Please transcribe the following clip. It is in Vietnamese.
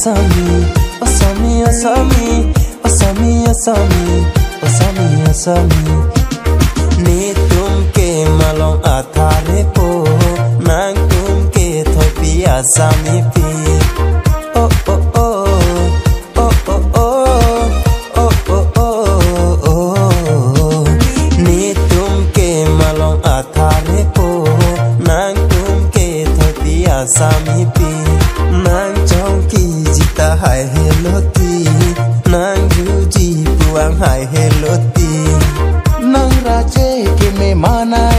Osami, Osami, Osami, Osami, Osami, Osami, Osami. Ni tum ke malong athare po, mang tum ke thopi asami pi. Oh oh oh. Sami pi mang hai heloti nang juji puang hai heloti nang raje ke me mana.